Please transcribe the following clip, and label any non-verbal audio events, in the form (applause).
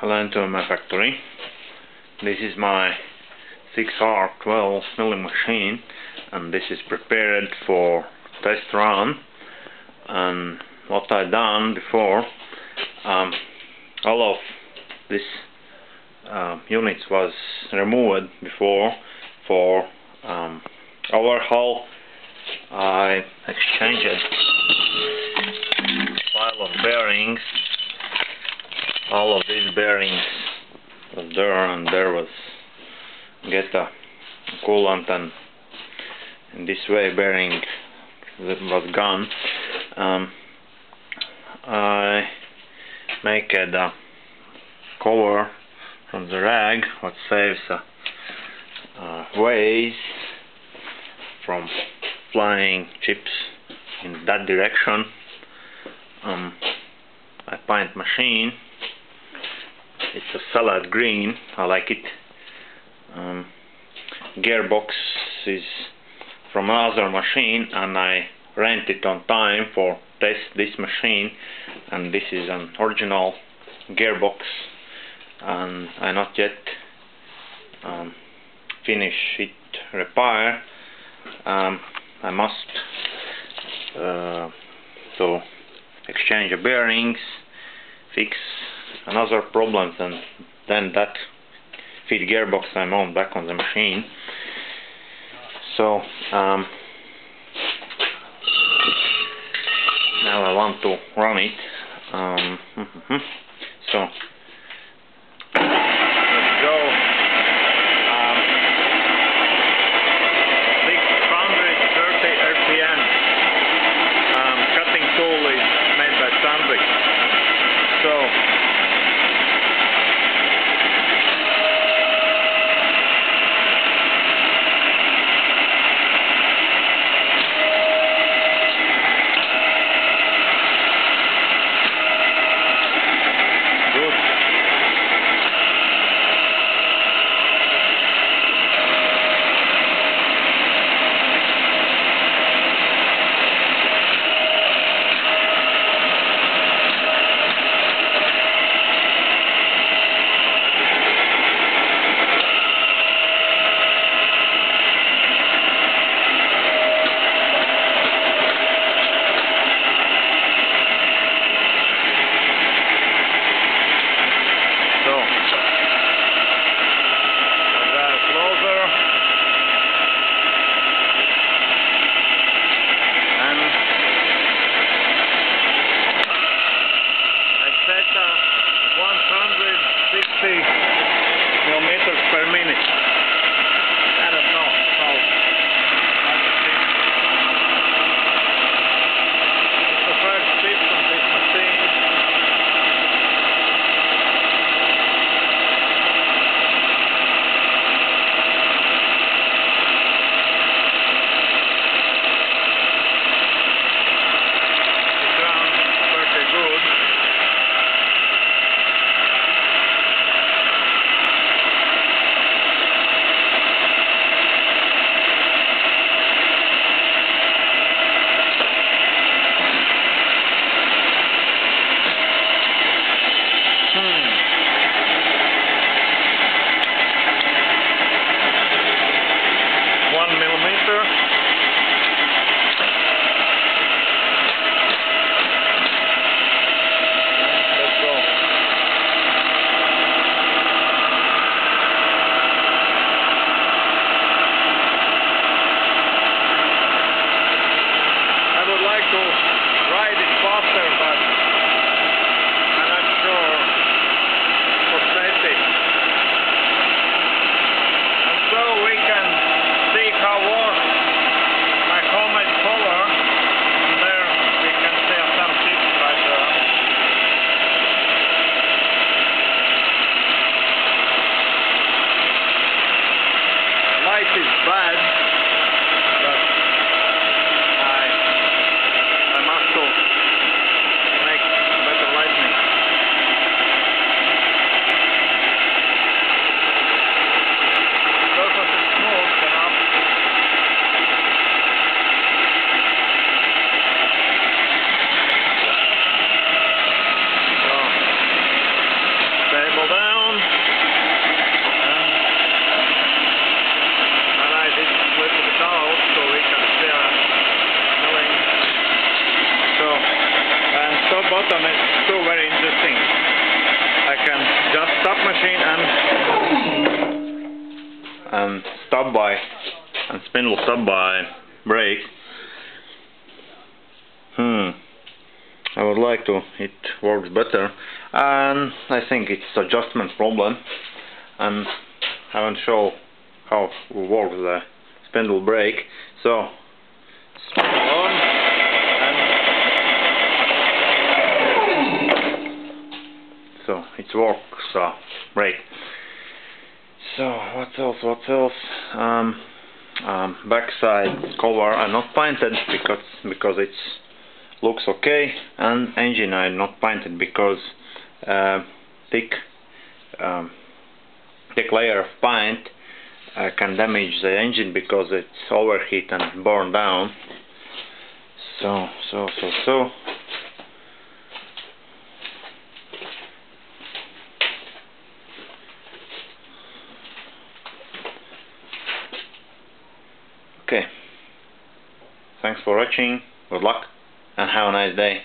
hello into my factory. This is my 6R12 milling machine and this is prepared for test run and what I done before um, all of this uh, units was removed before for um, overhaul I exchanged pile of bearings all of these bearings there and there was get a coolant and in this way bearing was gone um, I make a cover from the rag what saves uh, uh, ways from flying chips in that direction. Um, I paint machine it's a salad green. I like it. Um, gearbox is from another machine and I rent it on time for test this machine. And this is an original gearbox and I not yet um, finish it repair. Um, I must uh, to exchange the bearings fix another problems and then that feed gearbox I mount back on the machine. So um, now I want to run it. Um, (laughs) so stop machine and and stop by and spindle stop by brake. Hmm. I would like to it works better and I think it's adjustment problem and haven't shown how works the spindle brake so so it works uh, great so what else what else? Um, um, backside cover are not painted because because it's looks okay and engine are not painted because uh, thick um, thick layer of paint uh, can damage the engine because it's overheat and burn down. So so so so okay. Thanks for watching. Good luck and have a nice day